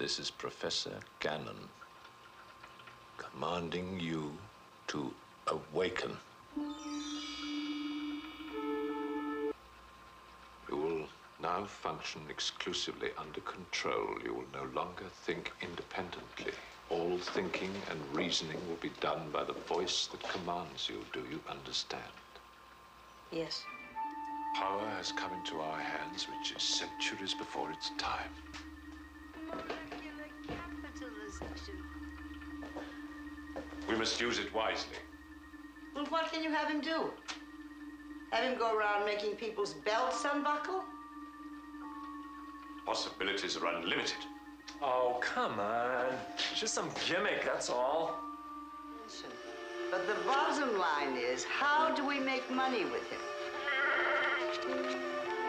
This is Professor Gannon commanding you to awaken. You will now function exclusively under control. You will no longer think independently. All thinking and reasoning will be done by the voice that commands you. Do you understand? Yes. Power has come into our hands, which is centuries before its time. We must use it wisely. Well, what can you have him do? Have him go around making people's belts unbuckle? Possibilities are unlimited. Oh, come on. Just some gimmick, that's all. Listen, but the bottom line is, how do we make money with him?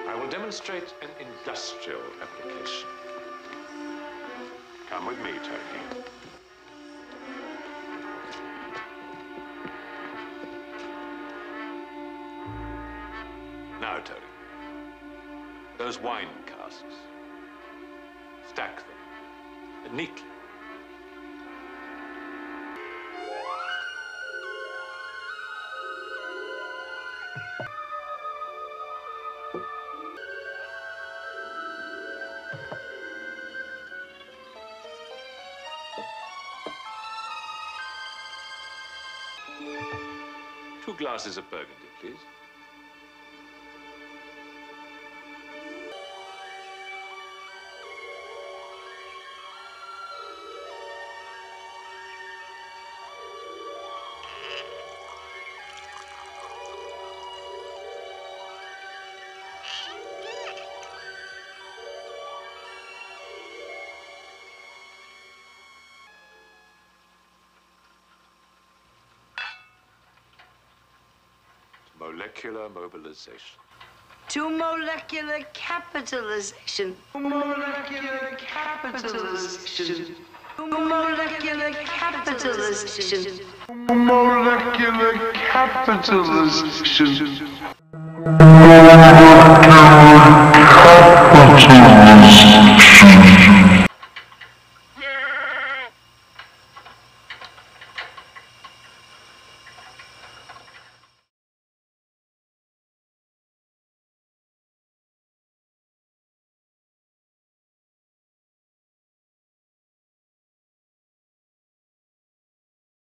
I will demonstrate an industrial application. Come with me, Tony. Now, Tony. Those wine casks. Stack them neatly. Two glasses of Burgundy, please. Molecular mobilization. To molecular capitalization. Molecular capitalization. Molecular capitalization. molecular capitalization. Capitalization.